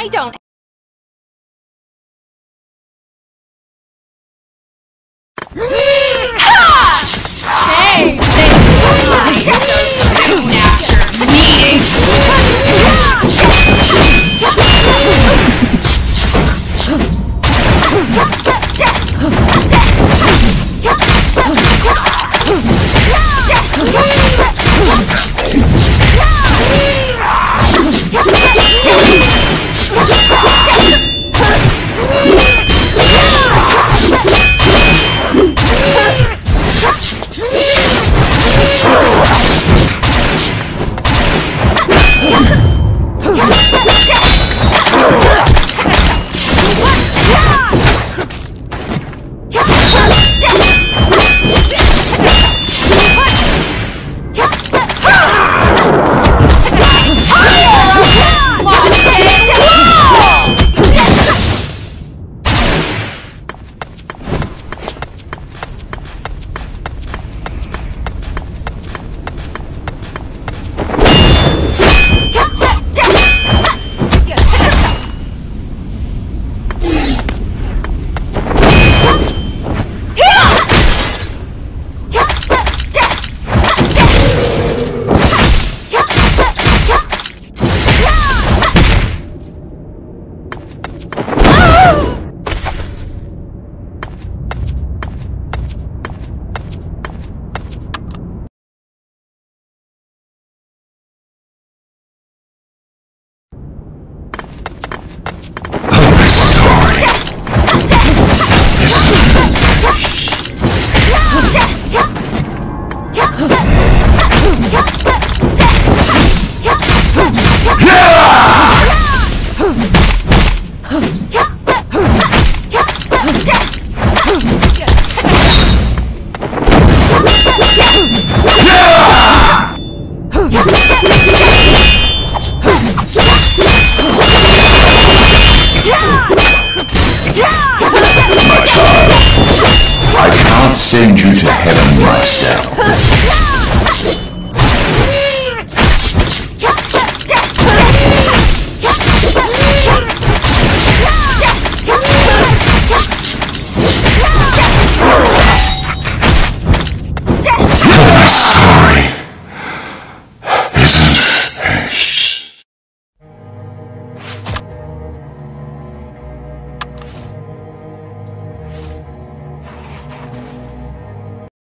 I don't send you to heaven myself.